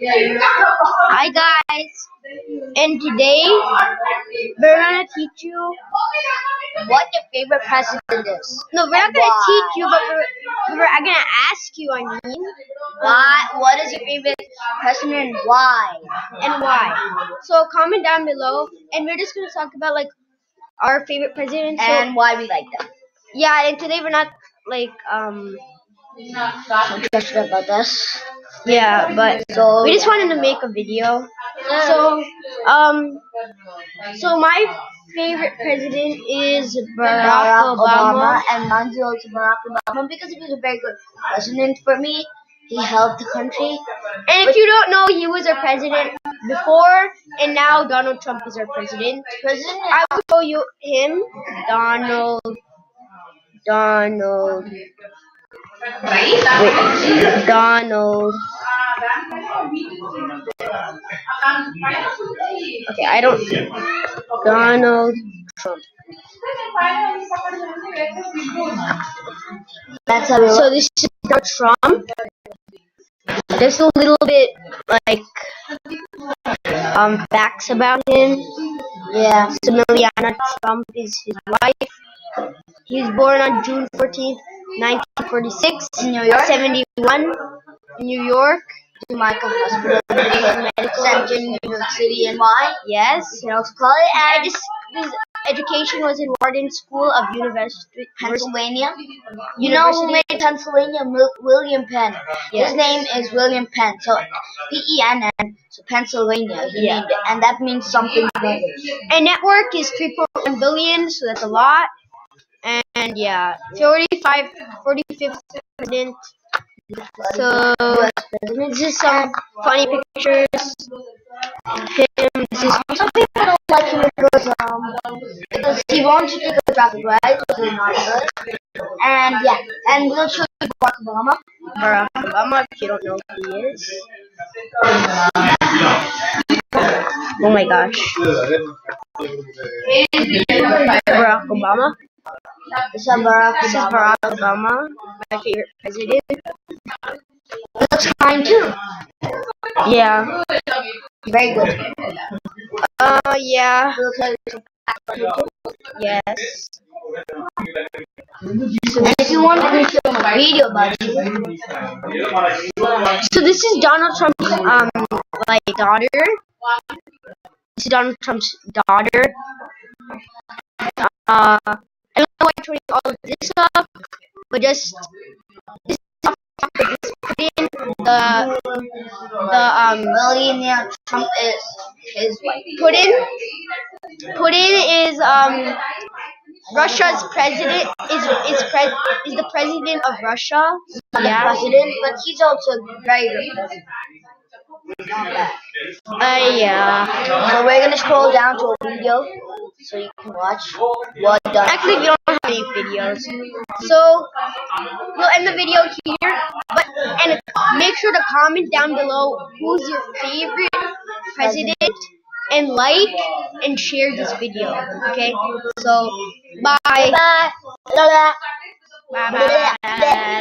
Hi guys, and today we're gonna teach you what your favorite president is. No, we're not gonna teach you, but we're, we're gonna ask you. I mean, Why? What is your favorite president? And why? and why. So comment down below, and we're just gonna talk about like our favorite president. So, And why we like them? yeah, and today we're not like um interested about this. Yeah, but So we just wanted to make a video. So um so my favorite president is Barack, Barack Obama. Obama and mine's also Barack Obama because he was a very good president for me. He helped the country. And if you don't know, he was our president before, and now Donald Trump is our president. President I will show you him, Donald, Donald, Donald. Okay, I don't. Donald Trump. that's So this is Donald Trump. Just a little bit like um facts about him. yeah. Semiliana Trump is his wife. He was born on June 14th, 1946 In New York? 71 in New York. Jamaica Hospital Medical Center in New York City and why? Yes. You can also call it uh, And and his, his education was in Wharton School of University. Pennsylvania. You know who made Pennsylvania? Mil- William Penn. Yes. His name is William Penn. So P E N N. So Pennsylvania. He Yeah. named it, and that means something better. And network is 3.1 billion, so that's a lot. And yeah, 45, 45th president. So this is some funny pictures. Him. This is Some people don't like him because um because he wants to a traffic right, which is not good. And yeah, and we'll show you Barack Obama. Barack Obama. If you don't know who he is. Oh my gosh. Barack Obama. This is Barack Obama. Obama, my favorite president. Looks fine too. Yeah. Very good. Uh, yeah. Yes. And if you want, can show a video about you. So this is Donald Trump's um like daughter. This is Donald Trump's daughter. Uh, I don't know why I'm showing all of this up, but just this stuff put the the um Melania Trump is his wife. Putin is um Russia's president is is pres is the president of Russia. Yeah. the president, but he's also a very good president. Uh, yeah. So we're gonna scroll down to a video so you can watch what done. Actually, we don't have any videos, so we'll end the video here. But and make sure to comment down below who's your favorite president, and like and share this video. Okay, so bye. Bye. Bye. Bye. bye.